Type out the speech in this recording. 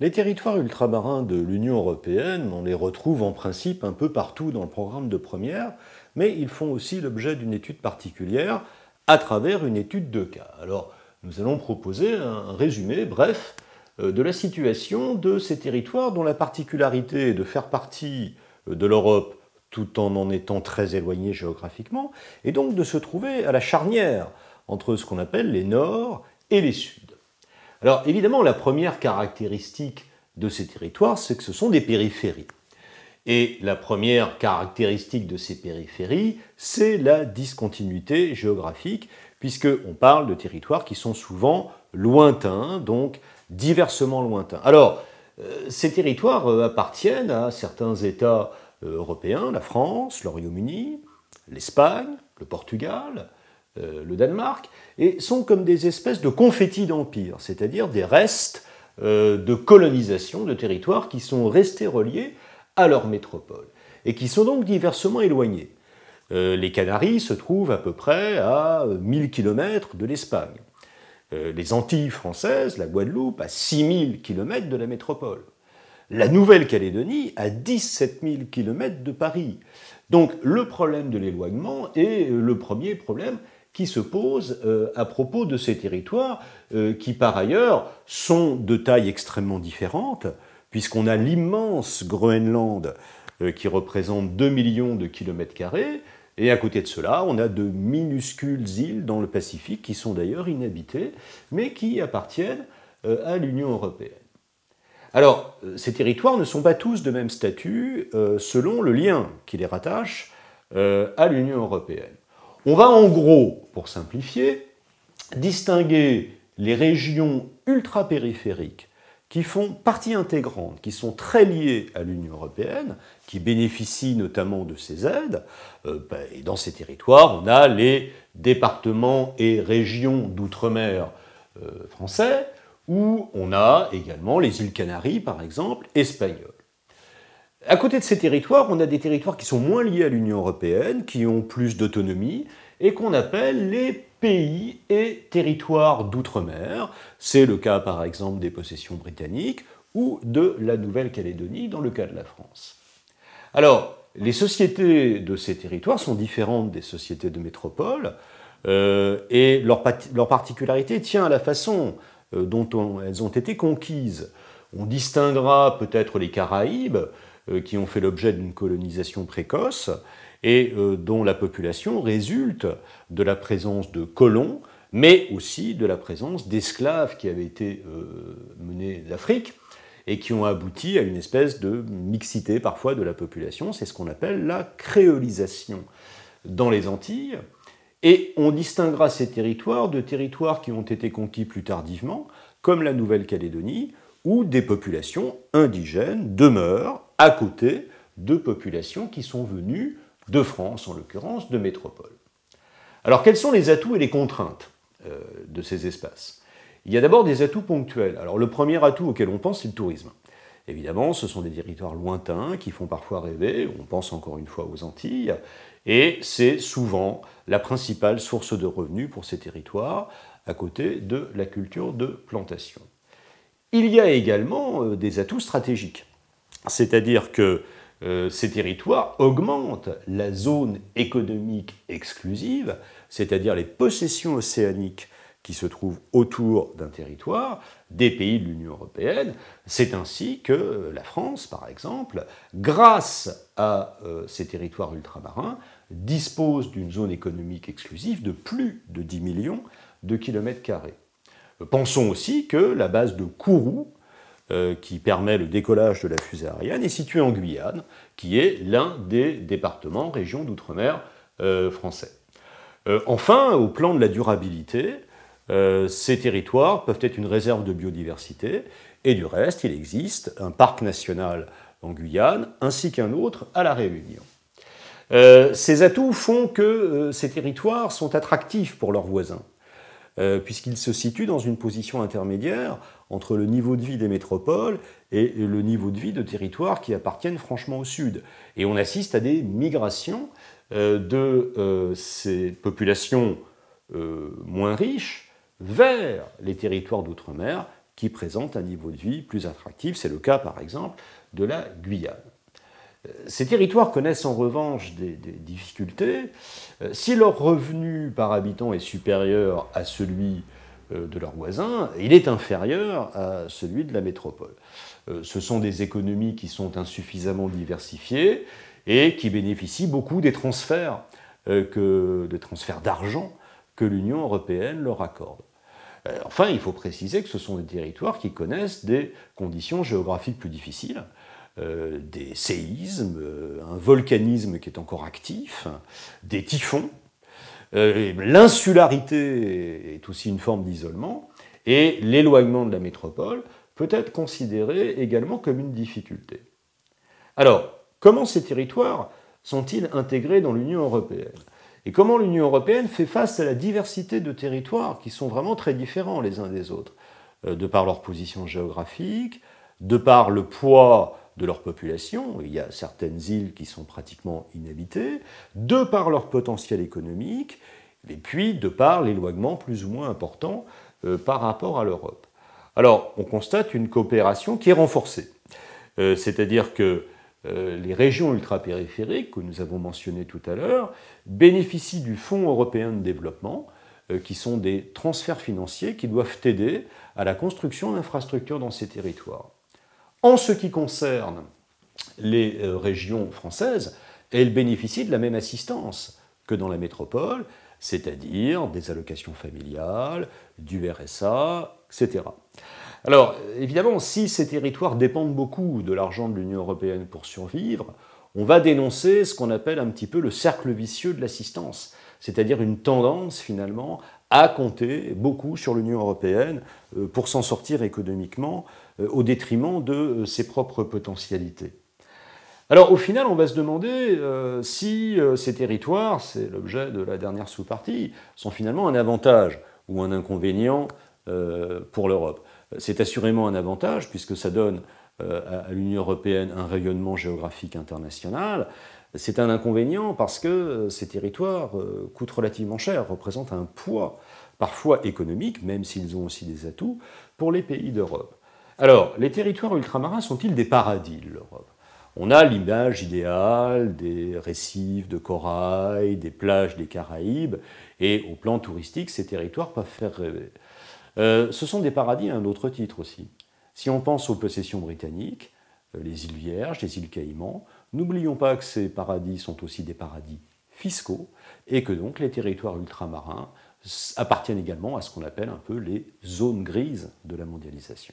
Les territoires ultramarins de l'Union européenne, on les retrouve en principe un peu partout dans le programme de première, mais ils font aussi l'objet d'une étude particulière à travers une étude de cas. Alors, nous allons proposer un résumé bref euh, de la situation de ces territoires dont la particularité est de faire partie euh, de l'Europe tout en en étant très éloignés géographiquement, et donc de se trouver à la charnière entre ce qu'on appelle les Nord et les Sud. Alors évidemment, la première caractéristique de ces territoires, c'est que ce sont des périphéries. Et la première caractéristique de ces périphéries, c'est la discontinuité géographique, puisqu'on parle de territoires qui sont souvent lointains, donc diversement lointains. Alors, euh, ces territoires euh, appartiennent à certains États euh, européens, la France, le Royaume-Uni, l'Espagne, le Portugal, le Danemark, et sont comme des espèces de confettis d'empire, c'est-à-dire des restes de colonisation de territoires qui sont restés reliés à leur métropole, et qui sont donc diversement éloignés. les Canaries se trouvent à peu près à 1000 km de l'Espagne. Euh, les Antilles françaises, la Guadeloupe, à 6000 km de la métropole. La Nouvelle-Calédonie à 17 000 km de Paris. Donc le problème de l'éloignement est euh, le premier problème qui se pose euh, à propos de ces territoires qui par ailleurs sont de taille extrêmement différente, puisqu'on a l'immense Groenland qui représente 2 millions de kilomètres carrés, et à côté de cela, on a de minuscules îles dans le Pacifique qui sont d'ailleurs inhabitées, mais qui appartiennent euh, à l'Union européenne. Alors, euh, ces territoires ne sont pas tous de même statut euh, selon le lien qui les rattache à l'Union européenne. On va en gros, pour simplifier, distinguer les régions ultra-périphériques qui font partie intégrante, qui sont très liées à l'Union européenne, qui bénéficient notamment de ces aides. Euh, ben, et dans ces territoires, on a les départements et régions d'outre-mer euh, français, où on a également les îles Canaries, par exemple, espagnoles. À côté de ces territoires, on a des territoires qui sont moins liés à l'Union européenne, qui ont plus d'autonomie, et qu'on appelle les pays et territoires d'outre-mer. C'est le cas par exemple des possessions britanniques ou de la Nouvelle-Calédonie dans le cas de la France. Alors, les sociétés de ces territoires sont différentes des sociétés de métropole euh, et leur, particularité tient à la façon euh, dont elles ont été conquises. On distinguera peut-être les Caraïbes qui ont fait l'objet d'une colonisation précoce et euh, dont la population résulte de la présence de colons, mais aussi de la présence d'esclaves qui avaient été euh, menés d'Afrique et qui ont abouti à une espèce de mixité parfois de la population. C'est ce qu'on appelle la créolisation dans les Antilles. Et on distinguera ces territoires de territoires qui ont été conquis plus tardivement, comme la Nouvelle-Calédonie, où des populations indigènes demeurent à côté de populations qui sont venues de France en l'occurrence, de métropole. Alors quels sont les atouts et les contraintes euh, de ces espaces? Il y a d'abord des atouts ponctuels. Alors le premier atout auquel on pense, c'est le tourisme. Évidemment, ce sont des territoires lointains qui font parfois rêver, on pense encore une fois aux Antilles, et c'est souvent la principale source de revenus pour ces territoires, à côté de la culture de plantation. Il y a également euh, des atouts stratégiques, c'est-à-dire que euh, ces territoires augmentent la zone économique exclusive, c'est-à-dire les possessions océaniques qui se trouvent autour d'un territoire des pays de l'Union européenne. C'est ainsi que la France, par exemple, grâce à euh, ces territoires ultramarins, dispose d'une zone économique exclusive de plus de 10 millions de kilomètres carrés. Pensons aussi que la base de Kourou, euh, qui permet le décollage de la fusée Ariane, est situé en Guyane, qui est l'un des départements, régions d'outre-mer euh, français. Euh, enfin, au plan de la durabilité, ces territoires peuvent être une réserve de biodiversité, et du reste, il existe un parc national en Guyane, ainsi qu'un autre à La Réunion. ces atouts font que ces territoires sont attractifs pour leurs voisins. Euh, puisqu'il se situe dans une position intermédiaire entre le niveau de vie des métropoles et le niveau de vie de territoires qui appartiennent franchement au sud. Et on assiste à des migrations euh, de euh, ces populations moins riches vers les territoires d'outre-mer qui présentent un niveau de vie plus attractif. C'est le cas par exemple de la Guyane. Ces territoires connaissent en revanche des, difficultés. Euh, si leur revenu par habitant est supérieur à celui euh, de leurs voisins, il est inférieur à celui de la métropole. Euh, ce sont des économies qui sont insuffisamment diversifiées et qui bénéficient beaucoup des transferts d'argent que l'Union européenne leur accorde. Enfin, il faut préciser que ce sont des territoires qui connaissent des conditions géographiques plus difficiles. Euh, des séismes, euh, un volcanisme qui est encore actif, des typhons. Euh, l'insularité est aussi une forme d'isolement, et l'éloignement de la métropole peut être considéré également comme une difficulté. Alors, comment ces territoires sont-ils intégrés dans l'Union européenne? Et comment l'Union européenne fait face à la diversité de territoires qui sont vraiment très différents les uns des autres, de par leur position géographique, de par le poids de leur population, il y a certaines îles qui sont pratiquement inhabitées, de par leur potentiel économique, et puis de par l'éloignement plus ou moins important euh, par rapport à l'Europe. Alors, on constate une coopération qui est renforcée. Euh, c'est-à-dire que euh, les régions ultrapériphériques, que nous avons mentionnées tout à l'heure, bénéficient du Fonds européen de développement, qui sont des transferts financiers qui doivent aider à la construction d'infrastructures dans ces territoires. En ce qui concerne les euh, régions françaises, elles bénéficient de la même assistance que dans la métropole, c'est-à-dire des allocations familiales, du RSA, etc. Alors, évidemment, si ces territoires dépendent beaucoup de l'argent de l'Union européenne pour survivre, on va dénoncer ce qu'on appelle un petit peu le cercle vicieux de l'assistance, c'est-à-dire une tendance finalement à compter beaucoup sur l'Union européenne euh, pour s'en sortir économiquement euh, au détriment de euh, ses propres potentialités. Alors au final, on va se demander si ces territoires, c'est l'objet de la dernière sous-partie, sont finalement un avantage ou un inconvénient pour l'Europe. C'est assurément un avantage puisque ça donne à l'Union européenne un rayonnement géographique international, c'est un inconvénient parce que euh, ces territoires euh, coûtent relativement cher, représentent un poids parfois économique, même s'ils ont aussi des atouts, pour les pays d'Europe. Alors, les territoires ultramarins sont-ils des paradis de l'Europe? On a l'image idéale des récifs de corail, des plages des Caraïbes, et au plan touristique, ces territoires peuvent faire rêver. Euh, ce sont des paradis à un autre titre aussi. Si on pense aux possessions britanniques, les îles Vierges, les îles Caïmans, N'oublions pas que ces paradis sont aussi des paradis fiscaux et que donc les territoires ultramarins appartiennent également à ce qu'on appelle un peu les zones grises de la mondialisation.